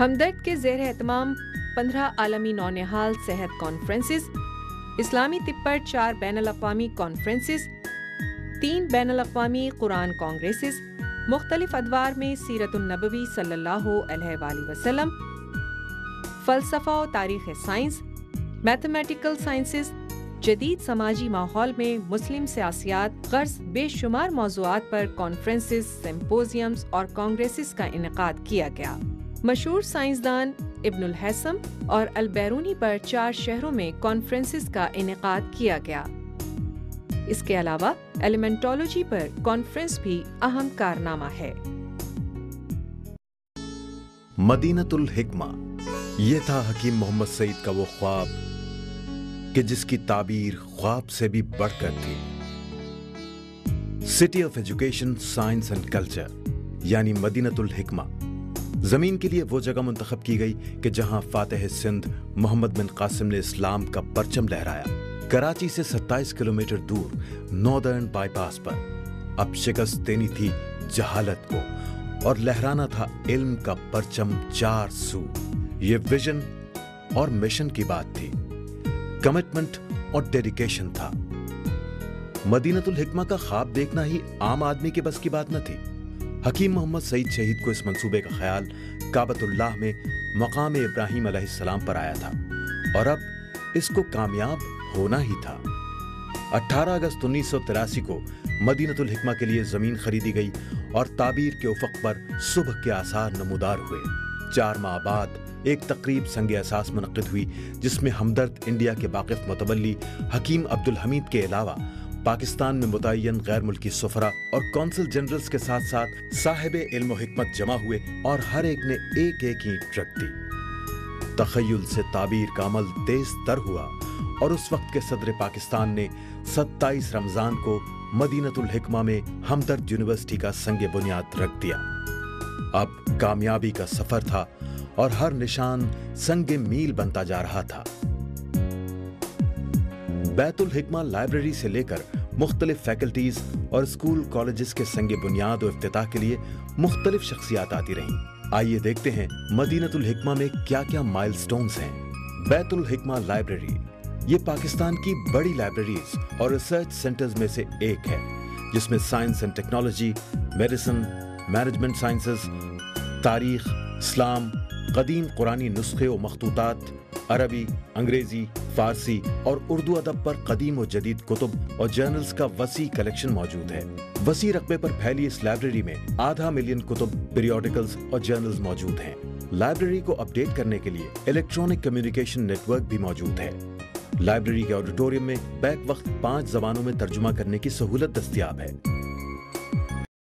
ہمدرد کے زیر اہتمام پندرہ عالمی نونحال صحت کانفرنسز اسلامی طب پر چار بین الاقوامی کانفرنسز تین بین الاقوامی قرآن کانگریسز مختلف ادوار میں سیرت النبوی صلی اللہ علیہ وآلہ وسلم، فلسفہ و تاریخ سائنس میتھمیٹیکل سائنسز جدید سماجی ماحول میں مسلم سیاسیات، غرض بے شمار موضوعات پر کانفرنسز سمپوزیمز اور کانگریسز کا انعقاد کیا گیا۔ مشہور سائنسدان ابن الحسم اور البیرونی پر چار شہروں میں کانفرنسز کا انعقاد کیا گیا۔ اس کے علاوہ ایلیمنٹولوجی پر کانفرنس بھی اہم کارنامہ ہے۔ مدینت الحکمہ، یہ تھا حکیم محمد سعید کا وہ خواب کہ جس کی تعبیر خواب سے بھی بڑھ کر تھی۔ City of education science and culture یعنی مدینت الحکمہ۔ زمین کے لیے وہ جگہ منتخب کی گئی کہ جہاں فاتح سندھ محمد بن قاسم نے اسلام کا پرچم لہرایا۔ کراچی سے ستائیس کلومیٹر دور ناردرن بائی پاس پر۔ اب شکست دینی تھی جہالت کو، اور لہرانا تھا علم کا پرچم چار سو۔ یہ ویژن اور مشن کی بات تھی۔ کمٹمنٹ اور ڈیڈیکیشن تھا۔ مدینت الحکمہ کا خواب دیکھنا ہی عام آدمی کے بس کی بات نہ تھی۔ حکیم محمد سعید شہید کو اس منصوبے کا خیال کابت اللہ میں مقام ابراہیم علیہ السلام پر آیا تھا اور اب اس کو کامیاب ہونا ہی تھا۔ اٹھارہ اگست انیس سو تراسی کو مدینت الحکمہ کے لیے زمین خریدی گئی اور تعبیر کے افق پر صبح کے آثار نمودار ہوئے۔ چار ماہ بعد ایک تقریب سنگ احساس منعقد ہوئی جس میں ہمدرد انڈیا کے واقف متولی حکیم عبد الحمید کے علاوہ پاکستان میں متعین غیر ملکی سفرا اور کونسل جنرلز کے ساتھ ساتھ صاحب علم و حکمت جمع ہوئے اور ہر ایک نے ایک ایک اینٹ رکھ دی۔ تخیل سے تعبیر کا عمل تیز تر ہوا اور اس وقت کے صدر پاکستان نے ستائیس رمضان کو مدینت الحکمہ میں ہمدرد یونیورسٹی کا سنگ بنیاد رکھ دیا۔ اب کامیابی کا سفر تھا اور ہر نشان سنگ میل بنتا جا رہا تھا۔ بیت الحکمہ لائبریری سے لے کر مختلف فیکلٹیز اور اسکول کالجز کے سنگ بنیاد و افتتاح کے لیے مختلف شخصیات آتی رہیں۔ آئیے دیکھتے ہیں مدینت الحکمہ میں کیا کیا مائل سٹونز ہیں۔ بیت الحکمہ لائبریری، یہ پاکستان کی بڑی لائبریریز اور ریسرچ سینٹرز میں سے ایک ہے، جس میں science and technology medicine management sciences تاریخ، اسلام، قدیم قرآنی نسخے و مخطوطات عربی، انگریزی، فارسی اور اردو ادب پر قدیم و جدید کتب اور جرنلز کا وسیع کلیکشن موجود ہے۔ وسیع رقبے پر پھیلی اس لائبریری میں آدھا ملین کتب پیریوڈیکلز اور جرنلز موجود ہیں۔ لائبریری کو اپڈیٹ کرنے کے لیے الیکٹرانک کمیونیکیشن نیٹ ورک بھی موجود ہے۔ لائبریری کے آڈیٹوریم میں بیک وقت پانچ زبانوں میں ترجمہ کرنے کی سہولت دستیاب ہے۔